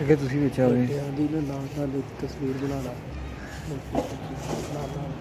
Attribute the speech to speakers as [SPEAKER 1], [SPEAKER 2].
[SPEAKER 1] ਅੱਗੇ ਤੁਸੀਂ ਵਿੱਚ ਆਵੇ
[SPEAKER 2] ਦੀ ਨਾ ਨਾਲ ਨਾਲ ਇੱਕ ਤਸਵੀਰ ਬਣਾ ਲਾ। ਨਾਲ ਨਾਲ